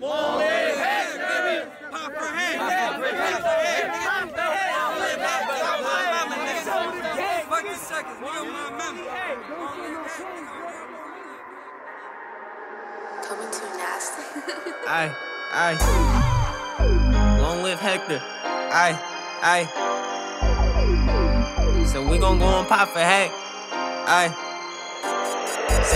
Mama. Coming too nasty. Aye, aye. Long live Hector. Aye, aye. So we gon' go and pop for Hec. Aye.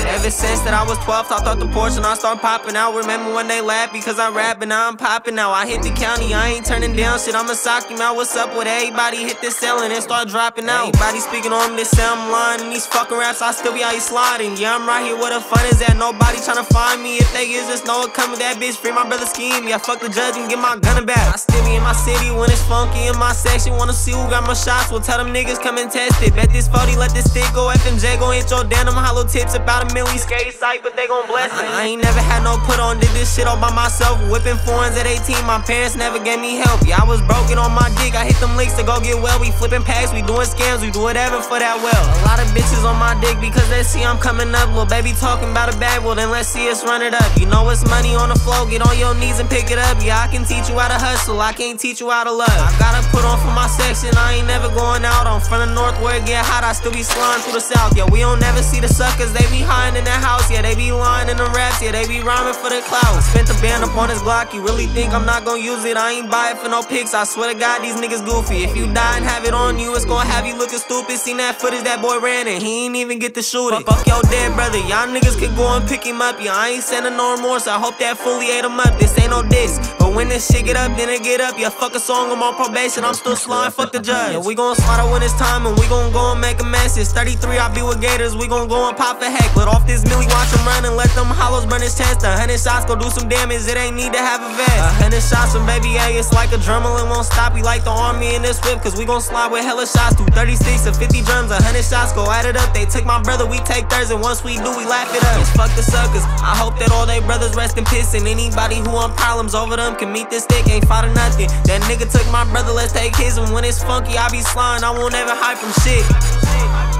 Ever since that I was 12, I thought the portion I start popping out. Remember when they laughed because I rap and I'm popping now. I hit the county, I ain't turning down shit. I'ma sock him out. What's up with everybody? Hit this ceiling and start dropping out. Everybody speaking on they say I'm lying. And these fucking raps, I still be out here sliding. Yeah, I'm right here where the fun is at. Nobody tryna find me. If they is, just know it coming. That bitch free my brother scheme. Yeah, fuck the judge and get my gun back. I still be in my city when it's funky in my section. Wanna see who got my shots? Well, tell them niggas come and test it. Bet this 40, let this stick go. FMJ gon' hit your denim. Hollow tips about a milli. Skate sight, but they gon' bless it. I, ain't never had no put on. Did this shit all by myself. Whipping foreigns at 18. My parents never gave me help. Yeah, I was broken on my dick. I hit them licks to go get well. We flipping packs. We doing scams. We do whatever for that well. A lot of bitches on my dick because they see I'm coming up. Little baby talking about a bag. Well, then let's see us run it up. You know it's money on the floor. Get on your knees and pick it up. Yeah, I can teach you how to hustle. I can't teach you how to love. I gotta put on for my section. I ain't never going out. I'm from the north where it get hot. I still be sliding through the south. Yeah, we don't never see the suckers. They be hiding in that house. Yeah, they be lying in the raps. Yeah, they be rhyming for the clout. Spent the band up on his Glock. You really think I'm not gonna use it? I ain't buy it for no pics. I swear to God, these niggas goofy. If you die and have it on you, it's gonna have you looking stupid. Seen that footage that boy ran and he ain't even get to shoot it. Fuck your dead brother. Y'all niggas could go and pick him up. Yeah, I ain't sending no remorse. I hope that fully ate him up. This ain't no diss. But when this shit get up, then it get up. Yeah, fuck a song, I'm on probation. I'm still slime. Fuck the judge. Yeah, we gon' slaughter when it's time and we gon' go and make a mess. It's 33, I be with Gators. We gon' go and pop a Hec. Let off this milli, watch him run and let them hollows burn his chest. A hundred shots go do some damage. It ain't need to have a vest. A hundred shots from baby A. It's like adrenaline won't stop. We like the army in this whip. Cause we gon' slide with hella shots. Through 36 or 50 drums. A hundred shots go add it up. They took my brother, we take theirs. And once we do, we laugh it up. It's fuck the suckers. I hope that all they brothers rest in piss. And anybody who on problems over them can meet this stick. Ain't fought or nothing. That nigga took my brother, let's take his. And when it's funky, I be slime. I won't ever hide from shit.